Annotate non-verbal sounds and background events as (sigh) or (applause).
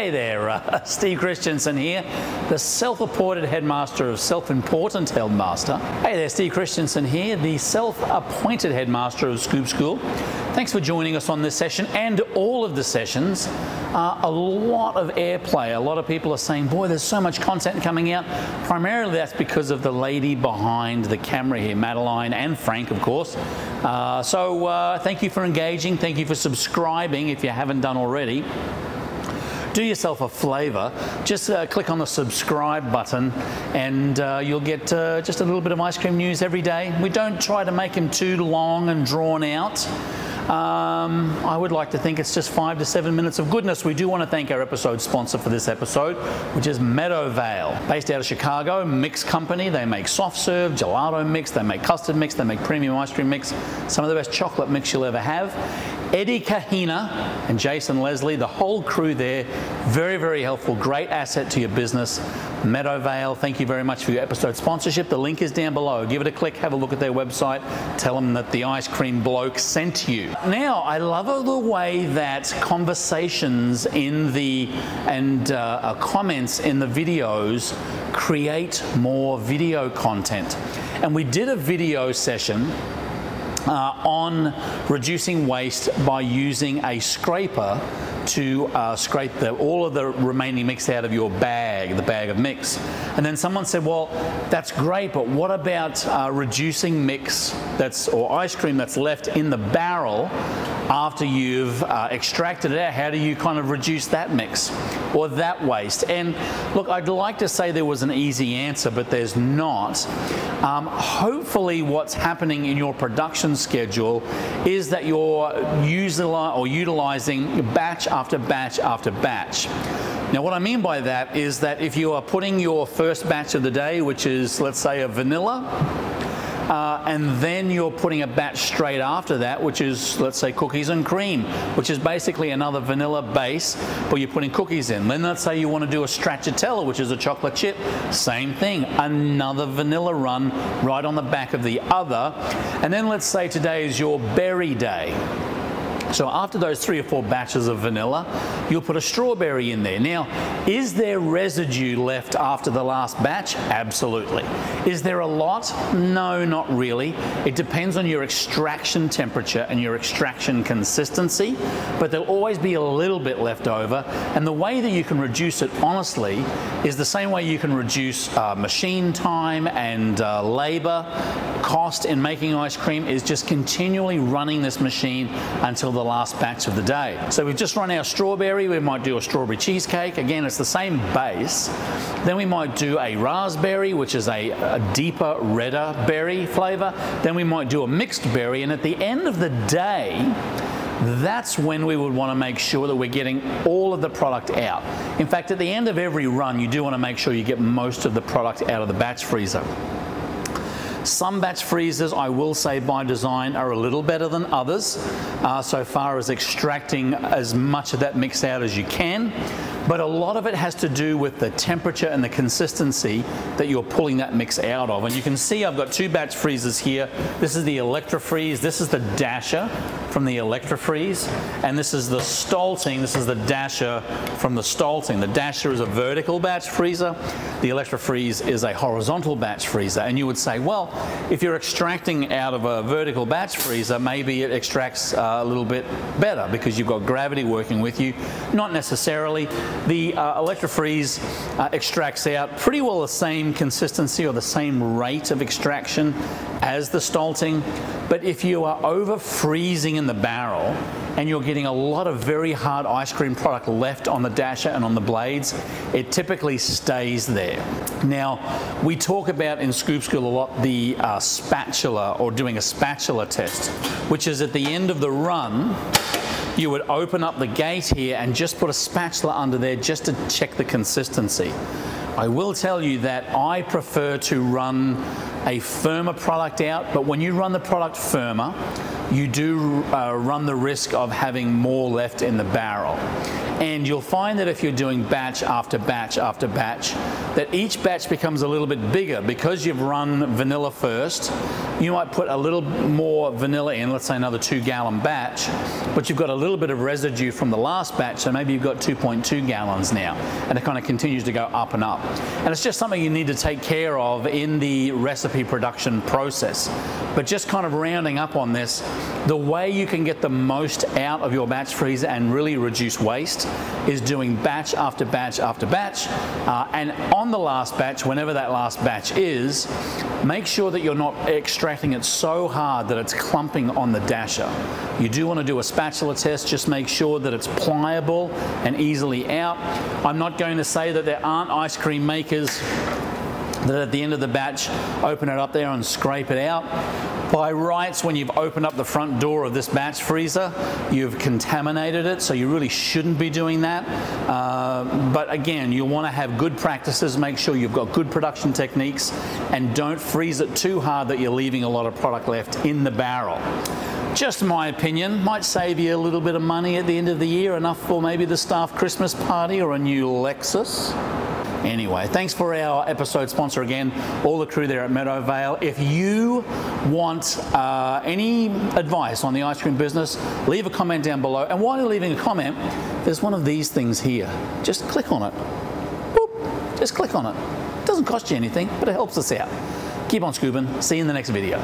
Hey there, uh, (laughs) Steve Christensen here, the self-appointed headmaster of self-important headmaster. Hey there, Steve Christensen here, the self-appointed headmaster of Scoop School. Thanks for joining us on this session and all of the sessions. Uh, a lot of airplay. A lot of people are saying, boy, there's so much content coming out. Primarily that's because of the lady behind the camera here, Madeline and Frank, of course. Uh, so uh, thank you for engaging. Thank you for subscribing if you haven't done already do yourself a flavor. Just uh, click on the subscribe button and uh, you'll get uh, just a little bit of ice cream news every day. We don't try to make them too long and drawn out. Um, I would like to think it's just five to seven minutes of goodness. We do want to thank our episode sponsor for this episode, which is Meadowvale, based out of Chicago, mix company. They make soft serve, gelato mix, they make custard mix, they make premium ice cream mix, some of the best chocolate mix you'll ever have. Eddie Kahina and Jason Leslie, the whole crew there, very, very helpful, great asset to your business. Meadowvale, thank you very much for your episode sponsorship. The link is down below. Give it a click, have a look at their website, tell them that the ice cream bloke sent you. Now, I love the way that conversations in the and uh, uh, comments in the videos create more video content. And we did a video session uh, on reducing waste by using a scraper to uh, scrape the, all of the remaining mix out of your bag, the bag of mix. And then someone said, well, that's great, but what about uh, reducing mix that's or ice cream that's left in the barrel after you've uh, extracted it out? How do you kind of reduce that mix or that waste? And look, I'd like to say there was an easy answer, but there's not. Um, hopefully, what's happening in your production schedule is that you're using or utilizing batch after batch after batch. Now what I mean by that is that if you are putting your first batch of the day, which is let's say a vanilla, uh, and then you're putting a batch straight after that, which is, let's say, cookies and cream, which is basically another vanilla base, but you're putting cookies in. Then let's say you want to do a stracciatella, which is a chocolate chip, same thing, another vanilla run right on the back of the other. And then let's say today is your berry day. So after those three or four batches of vanilla, you'll put a strawberry in there. Now, is there residue left after the last batch? Absolutely. Is there a lot? No, not really. It depends on your extraction temperature and your extraction consistency, but there'll always be a little bit left over. And the way that you can reduce it, honestly, is the same way you can reduce uh, machine time and uh, labor cost in making ice cream is just continually running this machine until the the last batch of the day. So we've just run our strawberry, we might do a strawberry cheesecake. Again, it's the same base. Then we might do a raspberry, which is a, a deeper, redder berry flavor. Then we might do a mixed berry, and at the end of the day, that's when we would want to make sure that we're getting all of the product out. In fact, at the end of every run, you do want to make sure you get most of the product out of the batch freezer. Some batch freezers, I will say by design, are a little better than others uh, so far as extracting as much of that mix out as you can. But a lot of it has to do with the temperature and the consistency that you're pulling that mix out of. And you can see I've got two batch freezers here. This is the ElectroFreeze. This is the Dasher from the ElectroFreeze. And this is the Stoelting. This is the Dasher from the Stoelting. The Dasher is a vertical batch freezer. The ElectroFreeze is a horizontal batch freezer. And you would say, well, if you're extracting out of a vertical batch freezer, maybe it extracts uh, a little bit better because you've got gravity working with you. Not necessarily. The uh, ElectroFreeze uh, extracts out pretty well the same consistency or the same rate of extraction as the Stoelting, but if you are over freezing in the barrel and you're getting a lot of very hard ice cream product left on the dasher and on the blades, it typically stays there. Now, we talk about in Scoop School a lot the uh, spatula or doing a spatula test, which is at the end of the run, you would open up the gate here and just put a spatula under there just to check the consistency. I will tell you that I prefer to run a firmer product out, but when you run the product firmer, you do uh, run the risk of having more left in the barrel. And you'll find that if you're doing batch after batch after batch, that each batch becomes a little bit bigger because you've run vanilla first. You might put a little more vanilla in, let's say another two gallon batch, but you've got a little bit of residue from the last batch, so maybe you've got 2.2 gallons now, and it kind of continues to go up and up. And it's just something you need to take care of in the recipe production process. But just kind of rounding up on this, the way you can get the most out of your batch freezer and really reduce waste is doing batch after batch after batch. Uh, and on the last batch, whenever that last batch is, make sure that you're not extracting it so hard that it's clumping on the dasher. You do want to do a spatula test, just make sure that it's pliable and easily out. I'm not going to say that there aren't ice cream makers that at the end of the batch, open it up there and scrape it out. By rights, when you've opened up the front door of this batch freezer, you've contaminated it, so you really shouldn't be doing that. Uh, but again, you'll want to have good practices, make sure you've got good production techniques, and don't freeze it too hard that you're leaving a lot of product left in the barrel. Just my opinion, might save you a little bit of money at the end of the year, enough for maybe the staff Christmas party or a new Lexus. Anyway, thanks for our episode sponsor again, all the crew there at Meadowvale. If you want uh, any advice on the ice cream business, leave a comment down below. And while you're leaving a comment, there's one of these things here. Just click on it. Boop. Just click on it. It doesn't cost you anything, but it helps us out. Keep on scooping. See you in the next video.